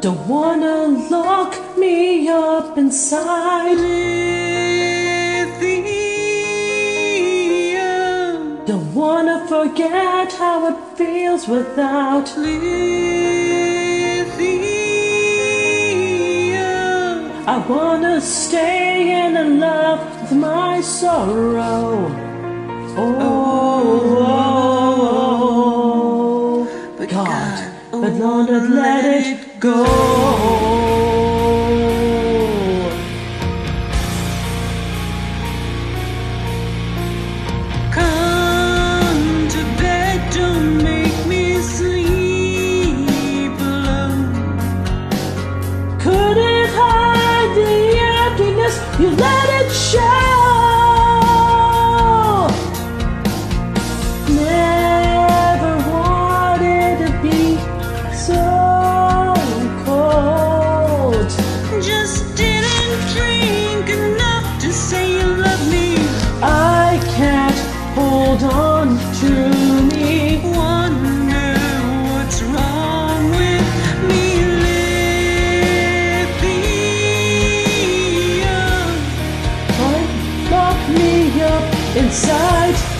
Don't wanna lock me up inside. Lithium. Don't wanna forget how it feels without. Lithium. I wanna stay in love with my sorrow. Lord, let it go. Come to bed, don't make me sleep alone. Couldn't hide the emptiness, you let it inside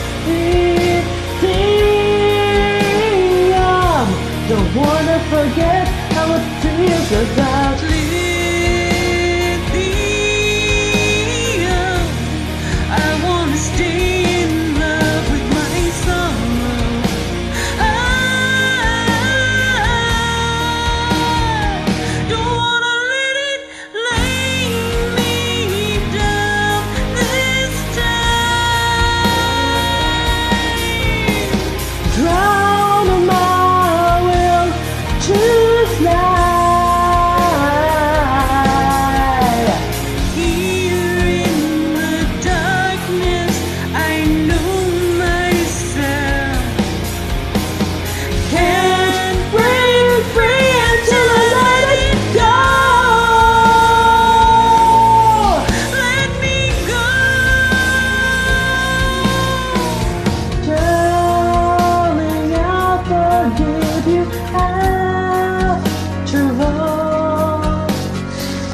after all.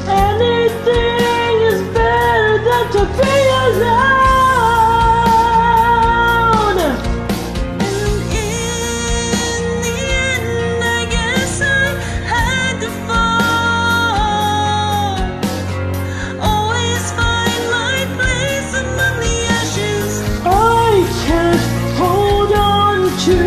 Anything is better than to be alone. And in the end, I guess I had to fall. Always find my place among the ashes. I can't hold on to